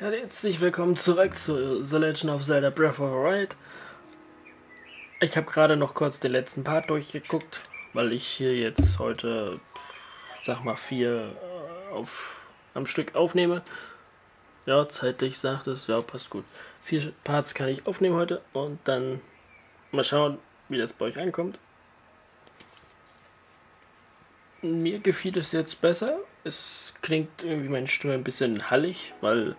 Herzlich willkommen zurück zu The Legend of Zelda Breath of the Wild. Ich habe gerade noch kurz den letzten Part durchgeguckt, weil ich hier jetzt heute, sag mal, vier äh, auf, am Stück aufnehme. Ja, zeitlich sagt es, ja, passt gut. Vier Parts kann ich aufnehmen heute und dann mal schauen, wie das bei euch ankommt. Mir gefiel es jetzt besser. Es klingt irgendwie meine Stimme ein bisschen hallig, weil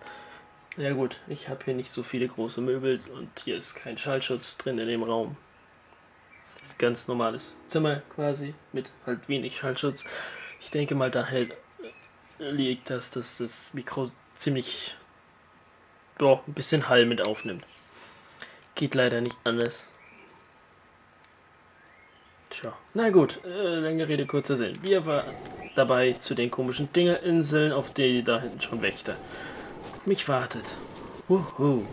ja gut, ich habe hier nicht so viele große Möbel und hier ist kein Schallschutz drin in dem Raum. Das ist ein ganz normales Zimmer quasi mit halt wenig Schallschutz. Ich denke mal daher liegt das, dass das Mikro ziemlich ja, ein bisschen Hall mit aufnimmt. Geht leider nicht anders. Tja, na gut, äh, lange Rede, kurzer Sinn. Wir waren dabei zu den komischen Dingerinseln, auf die da hinten schon Wächter mich wartet. Wuhu.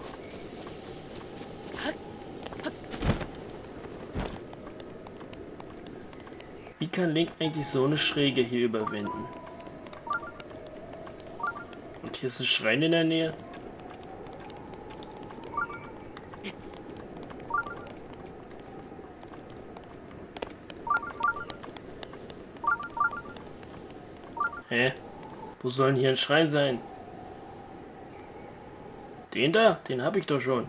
Wie kann Link eigentlich so eine Schräge hier überwinden? Und hier ist ein Schrein in der Nähe. Hä? Wo soll denn hier ein Schrein sein? Den da? Den habe ich doch schon.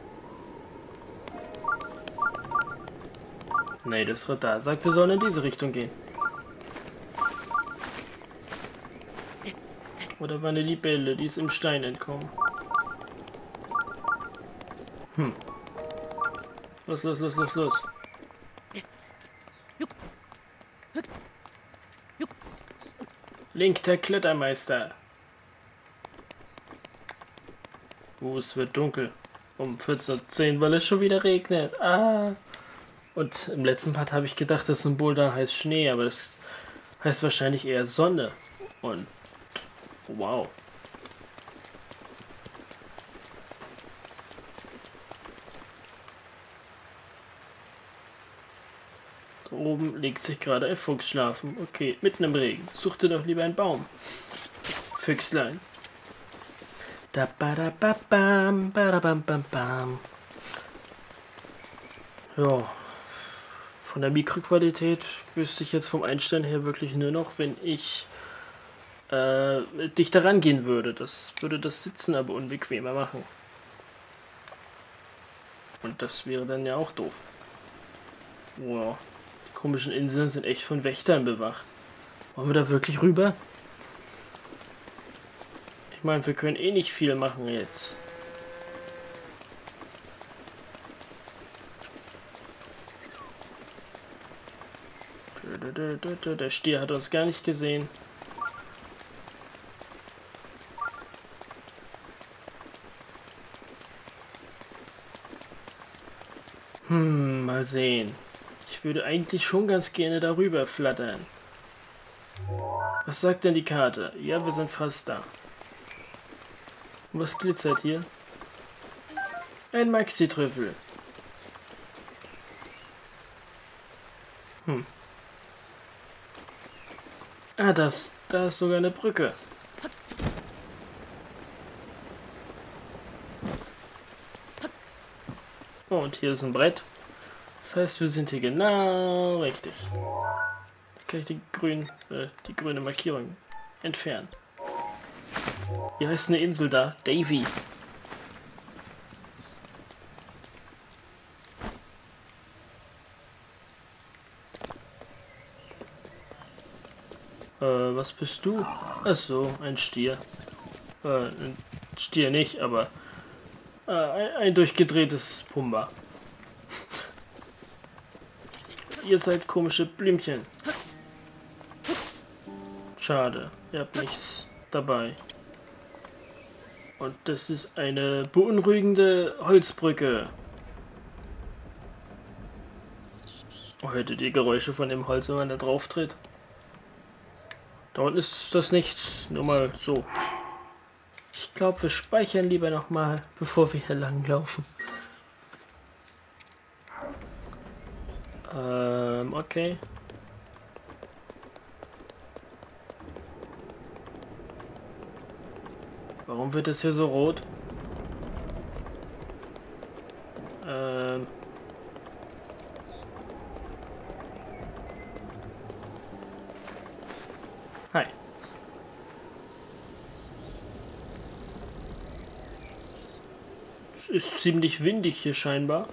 Nee, das Radar sagt, wir sollen in diese Richtung gehen. Oder war eine Libelle, die ist im Stein entkommen. Hm. Los, los, los, los, los. Link, der Klettermeister. Oh, es wird dunkel. Um 14.10 Uhr, weil es schon wieder regnet. Ah. Und im letzten Part habe ich gedacht, das Symbol da heißt Schnee, aber das heißt wahrscheinlich eher Sonne. Und wow. Da oben legt sich gerade ein Fuchs schlafen. Okay, mitten im Regen. Suchte doch lieber einen Baum. Füchslein. Da ba da ba bam, ba da bam bam bam. Ja. Von der Mikroqualität wüsste ich jetzt vom Einstellen her wirklich nur noch, wenn ich äh, dichter rangehen würde. Das würde das Sitzen aber unbequemer machen. Und das wäre dann ja auch doof. Wow. Die komischen Inseln sind echt von Wächtern bewacht. Wollen wir da wirklich rüber? Ich meine, wir können eh nicht viel machen jetzt. Der Stier hat uns gar nicht gesehen. Hm, mal sehen. Ich würde eigentlich schon ganz gerne darüber flattern. Was sagt denn die Karte? Ja, wir sind fast da. Was glitzert hier? Ein Maxi-Trüffel. Hm. Ah, das, da ist sogar eine Brücke. Oh, und hier ist ein Brett. Das heißt, wir sind hier genau richtig. Da kann ich die, grün, äh, die grüne Markierung entfernen. Wie heißt eine Insel da? Davy. Äh, was bist du? Ach so, ein Stier. Äh, ein Stier nicht, aber äh, ein, ein durchgedrehtes Pumba. Ihr seid komische Blümchen. Schade, ihr habt nichts dabei. Und das ist eine beunruhigende Holzbrücke. Oh, hört ihr die Geräusche von dem Holz, wenn man da drauf tritt? Da unten ist das nichts. Nur mal so. Ich glaube, wir speichern lieber nochmal, bevor wir hier langlaufen. Ähm, okay. Warum wird es hier so rot? Ähm. Hi. Es ist ziemlich windig hier scheinbar.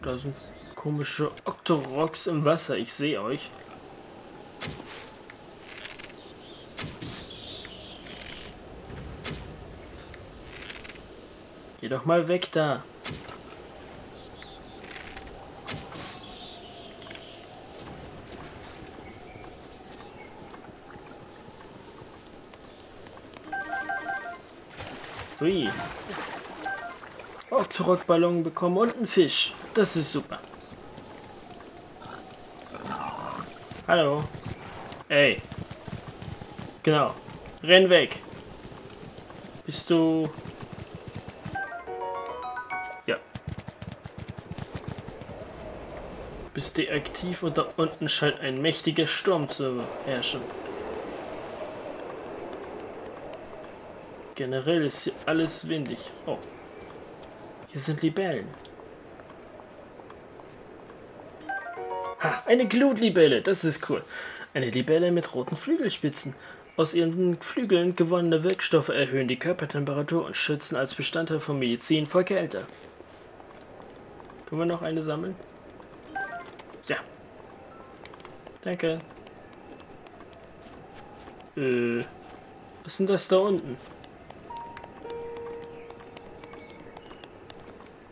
Da sind komische Octoroks im Wasser, ich sehe euch. Doch mal weg da. Hui. Octorok-Ballon bekommen und einen Fisch. Das ist super. Hallo. Ey. Genau. Renn weg. Bist du... Bist du aktiv und da unten scheint ein mächtiger Sturm zu herrschen. Generell ist hier alles windig. Oh. Hier sind Libellen. Ha, eine Glutlibelle. Das ist cool. Eine Libelle mit roten Flügelspitzen. Aus ihren Flügeln gewonnene Wirkstoffe erhöhen die Körpertemperatur und schützen als Bestandteil von Medizin vor Kälte. Können wir noch eine sammeln? Danke. Äh, was ist denn das da unten?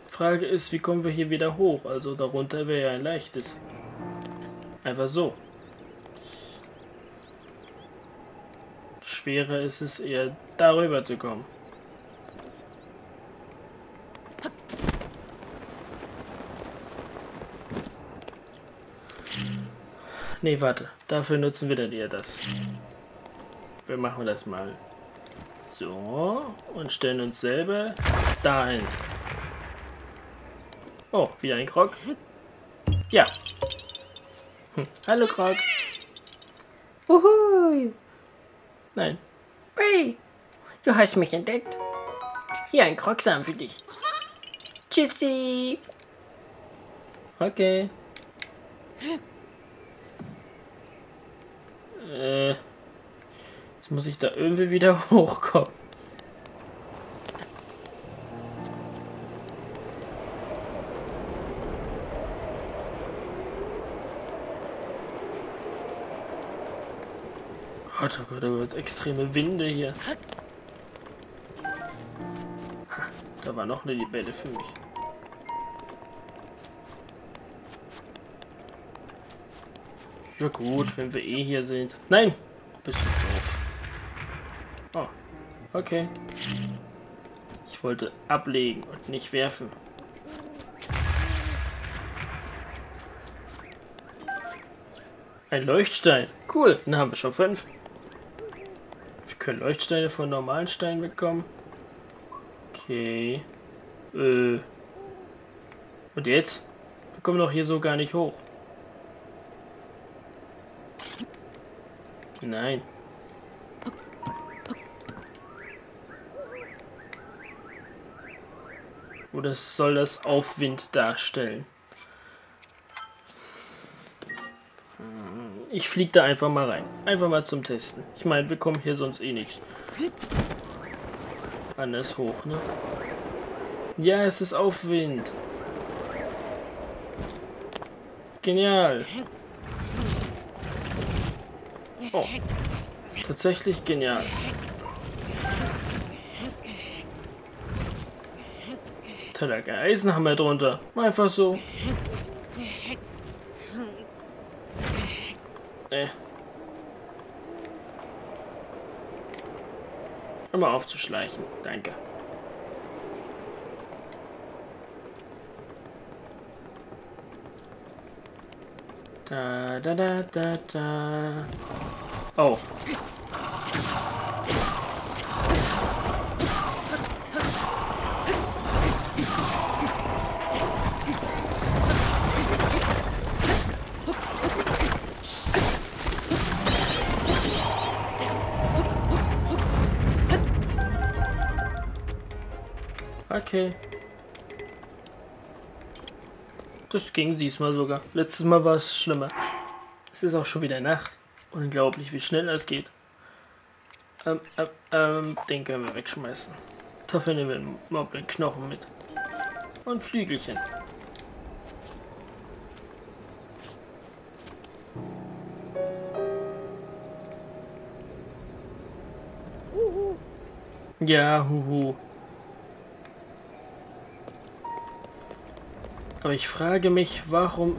Frage ist, wie kommen wir hier wieder hoch? Also darunter wäre ja ein leichtes. Einfach so. Schwerer ist es eher, darüber zu kommen. Nee, warte. Dafür nutzen wir dann eher das. Wir machen das mal so und stellen uns selber dahin. Oh, wieder ein Krog. Ja. Hm. Hallo, Krog. Uhui. Nein. Hey, du hast mich entdeckt. Hier ein Krogsam für dich. Tschüssi. Okay. Muss ich da irgendwie wieder hochkommen. Gott, oh Gott, oh Gott, extreme Winde hier. Da war noch eine Libelle für mich. Ja gut, wenn wir eh hier sind. Nein! Bist du okay. Ich wollte ablegen und nicht werfen. Ein Leuchtstein. Cool, dann haben wir schon fünf können Leuchtsteine von normalen Steinen bekommen. Okay. Äh. Und jetzt? Wir kommen doch hier so gar nicht hoch. Nein. Oder soll das Aufwind darstellen? Ich fliege da einfach mal rein. Einfach mal zum Testen. Ich meine, wir kommen hier sonst eh nicht anders hoch, ne? Ja, es ist Aufwind. Genial. Oh. Tatsächlich genial. Toller Eisenhammer drunter. Einfach so. Hör mal aufzuschleichen. Danke. Da, da, da, da, da. Oh. Okay. Das ging diesmal sogar. Letztes Mal war es schlimmer. Es ist auch schon wieder Nacht. Unglaublich, wie schnell das geht. Ähm, ähm, ähm, den können wir wegschmeißen. Dafür nehmen wir einen Moblin Knochen mit. Und Flügelchen. Ja, huhu. Aber ich frage mich, warum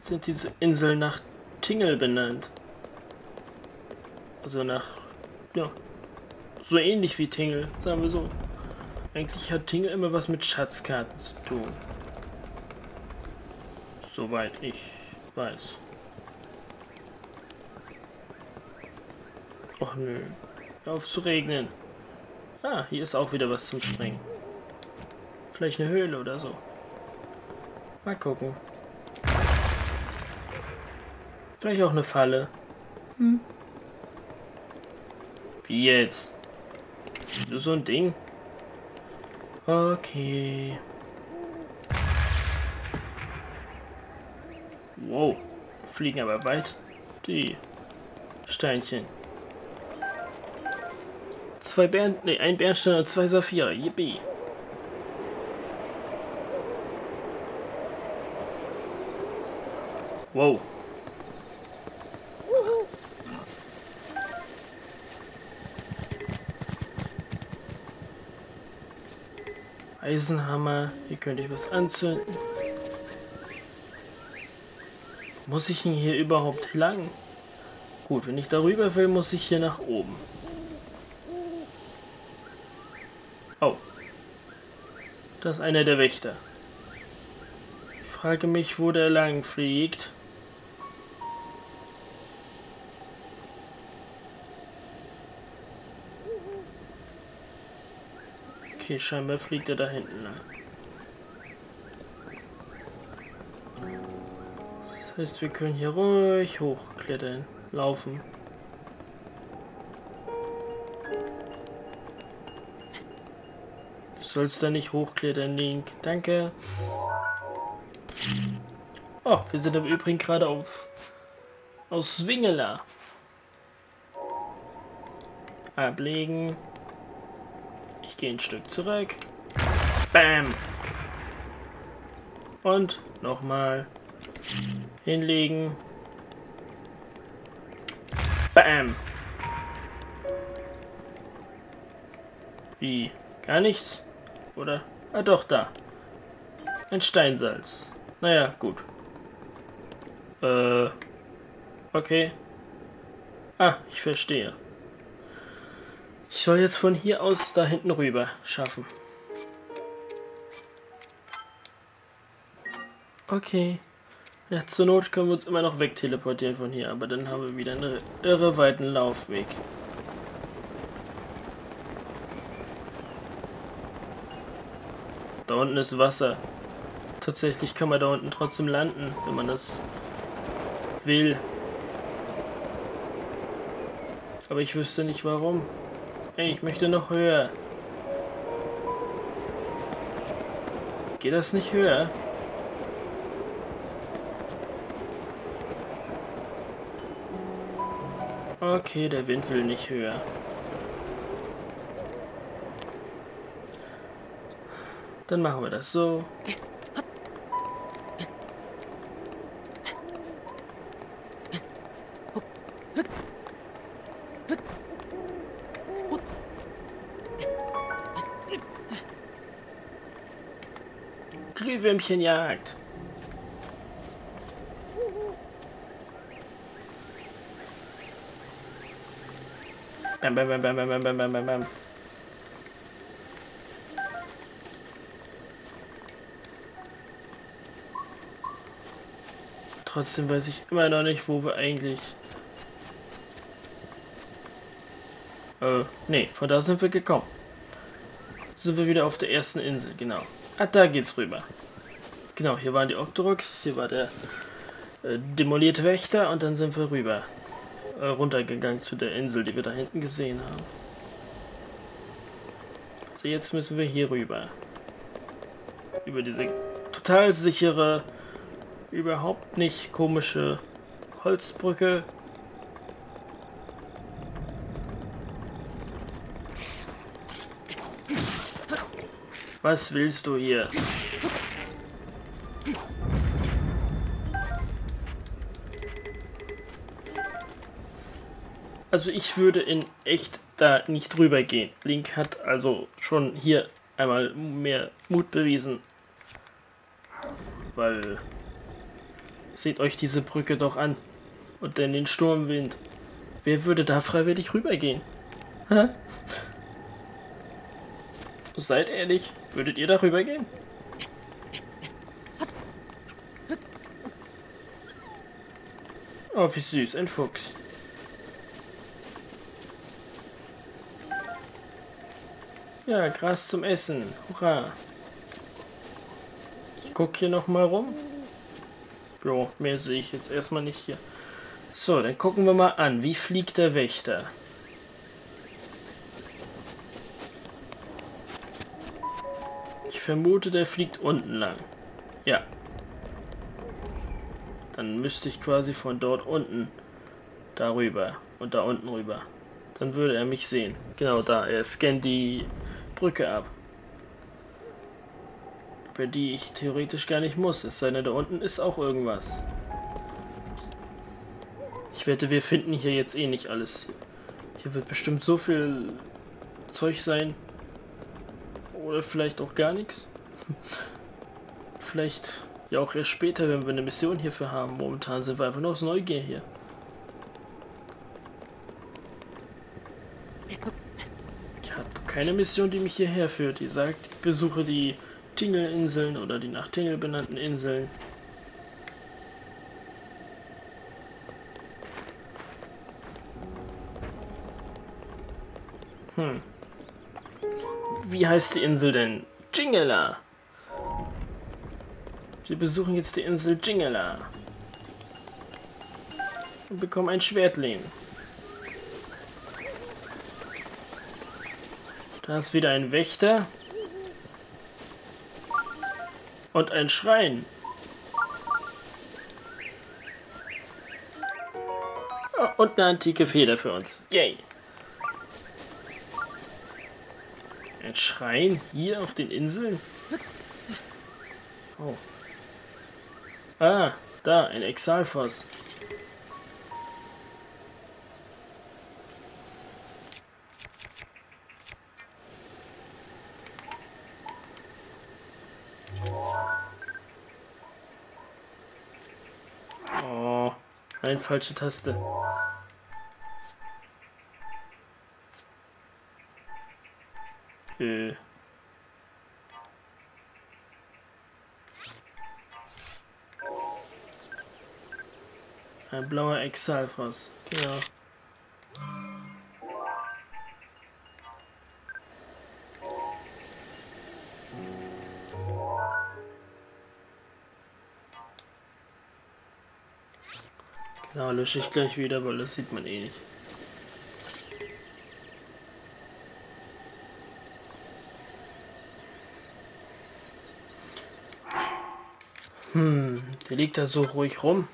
sind diese Inseln nach Tingle benannt? Also nach, ja, so ähnlich wie Tingle, sagen wir so. Eigentlich hat Tingle immer was mit Schatzkarten zu tun. Soweit ich weiß. Och nö. Auf zu regnen. Ah, hier ist auch wieder was zum Springen. Vielleicht eine Höhle oder so. Mal gucken. Vielleicht auch eine Falle. Hm. Wie jetzt? Nur so ein Ding? Okay. Wow. Fliegen aber weit. Die Steinchen. Zwei Bären, nee, ein Bernstein und zwei Saphir. Yippie. Wow. Eisenhammer. Hier könnte ich was anzünden. Muss ich denn hier überhaupt lang? Gut, wenn ich darüber will, muss ich hier nach oben. Oh. Das ist einer der Wächter. Ich frage mich, wo der lang fliegt. Okay, scheinbar fliegt er da hinten lang. Das heißt, wir können hier ruhig hochklettern, laufen. Du sollst da nicht hochklettern, Link. Danke. Oh, wir sind im Übrigen gerade auf aus Swingela. Ablegen. Ich gehe ein Stück zurück. Bam. Und nochmal hinlegen. Bam. Wie? Gar nichts? Oder? Ah doch, da. Ein Steinsalz. Naja, gut. Äh. Okay. Ah, ich verstehe. Ich soll jetzt von hier aus da hinten rüber schaffen. Okay. Ja, zur Not können wir uns immer noch wegteleportieren von hier, aber dann haben wir wieder einen irre weiten Laufweg. Da unten ist Wasser. Tatsächlich kann man da unten trotzdem landen, wenn man das will. Aber ich wüsste nicht warum. Ich möchte noch höher. Geht das nicht höher? Okay, der Wind will nicht höher. Dann machen wir das so. Glühwürmchenjagd. Bam, bam, bam, bam, bam, bam, bam, bam. Trotzdem weiß ich immer noch nicht, wo wir eigentlich... Äh, nee, von da sind wir gekommen. Sind wir wieder auf der ersten Insel, genau. Ah, da geht's rüber. Genau, hier waren die Octorux, hier war der äh, demolierte Wächter und dann sind wir rüber. Äh, runtergegangen zu der Insel, die wir da hinten gesehen haben. So, jetzt müssen wir hier rüber. Über diese total sichere, überhaupt nicht komische Holzbrücke. Was willst du hier? Also ich würde in echt da nicht drüber gehen. Link hat also schon hier einmal mehr Mut bewiesen. Weil seht euch diese Brücke doch an. Und dann den Sturmwind. Wer würde da freiwillig rübergehen? Hä? Seid ehrlich, würdet ihr da rübergehen? Oh, wie süß, ein Fuchs. Ja, Gras zum Essen. Hurra. Ich guck hier noch mal rum. Jo, mehr sehe ich jetzt erstmal nicht hier. So, dann gucken wir mal an. Wie fliegt der Wächter? Ich vermute, der fliegt unten lang. Ja. Dann müsste ich quasi von dort unten darüber und da unten rüber. Dann würde er mich sehen. Genau da. Er scannt die Brücke ab. Über die ich theoretisch gar nicht muss. Es sei denn, da unten ist auch irgendwas. Ich wette, wir finden hier jetzt eh nicht alles. Hier wird bestimmt so viel Zeug sein. Oder vielleicht auch gar nichts. vielleicht ja auch erst später, wenn wir eine Mission hierfür haben. Momentan sind wir einfach nur aus Neugier hier. Keine Mission, die mich hierher führt. Die sagt, ich besuche die Tingle-Inseln oder die nach Tingle benannten Inseln. Hm. Wie heißt die Insel denn? Jingela. Sie besuchen jetzt die Insel Jingela. Und bekommen ein Schwertling. Da ist wieder ein Wächter. Und ein Schrein. Oh, und eine antike Feder für uns. Yay. Ein Schrein hier auf den Inseln? Oh. Ah, da, ein Exalfos. Nein, falsche Taste. Äh. Ein blauer Exalfros. Genau. Ja, lösche ich gleich wieder, weil das sieht man eh nicht. Hm, der liegt da so ruhig rum.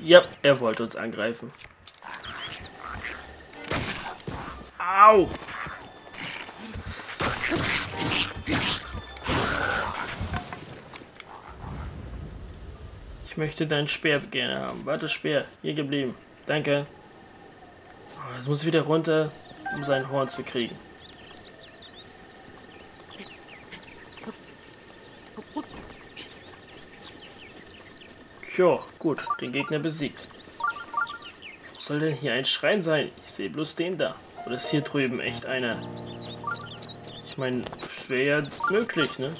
Ja, er wollte uns angreifen. Au! Ich möchte deinen Speer gerne haben. Warte, Speer. Hier geblieben. Danke. Oh, jetzt muss wieder runter, um sein Horn zu kriegen. Jo, gut. Den Gegner besiegt. Wo soll denn hier ein Schrein sein? Ich sehe bloß den da. Oder ist hier drüben echt einer? Ich meine, es wäre ja möglich, ne?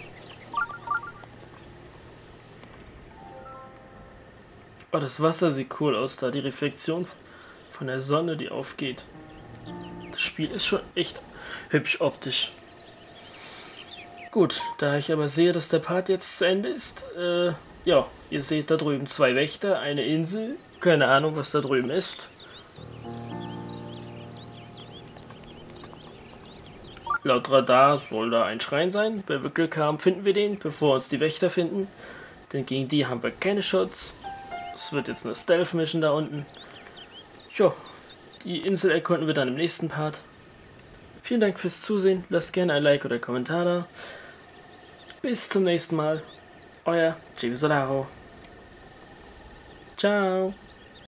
Oh, das Wasser sieht cool aus da. Die Reflexion von der Sonne, die aufgeht. Das Spiel ist schon echt hübsch optisch. Gut, da ich aber sehe, dass der Part jetzt zu Ende ist, äh, ja, ihr seht da drüben zwei Wächter, eine Insel, keine Ahnung, was da drüben ist. Laut Radar soll da ein Schrein sein. Wenn wir Glück haben, finden wir den, bevor uns die Wächter finden. Denn gegen die haben wir keine Schutz. Es wird jetzt eine Stealth-Mission da unten. ja, die Insel erkunden wir dann im nächsten Part. Vielen Dank fürs Zusehen. Lasst gerne ein Like oder Kommentar da. Bis zum nächsten Mal. Euer Jimmy Solaro. Ciao.